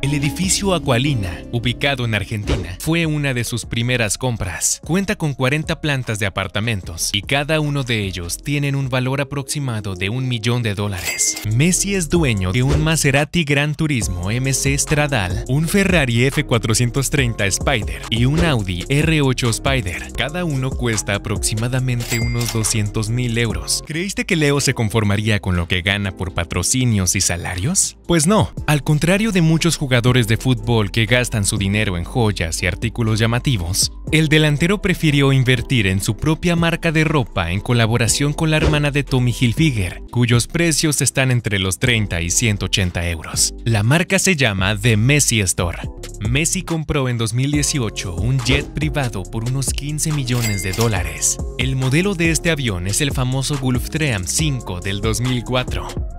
El edificio Aqualina, ubicado en Argentina, fue una de sus primeras compras. Cuenta con 40 plantas de apartamentos y cada uno de ellos tienen un valor aproximado de un millón de dólares. Messi es dueño de un Maserati Gran Turismo MC Stradal, un Ferrari F430 Spider y un Audi R8 Spider. Cada uno cuesta aproximadamente unos 200 mil euros. ¿Creíste que Leo se conformaría con lo que gana por patrocinios y salarios? Pues no, al contrario de muchos jugadores jugadores de fútbol que gastan su dinero en joyas y artículos llamativos, el delantero prefirió invertir en su propia marca de ropa en colaboración con la hermana de Tommy Hilfiger, cuyos precios están entre los 30 y 180 euros. La marca se llama The Messi Store. Messi compró en 2018 un jet privado por unos 15 millones de dólares. El modelo de este avión es el famoso Gulfstream 5 del 2004.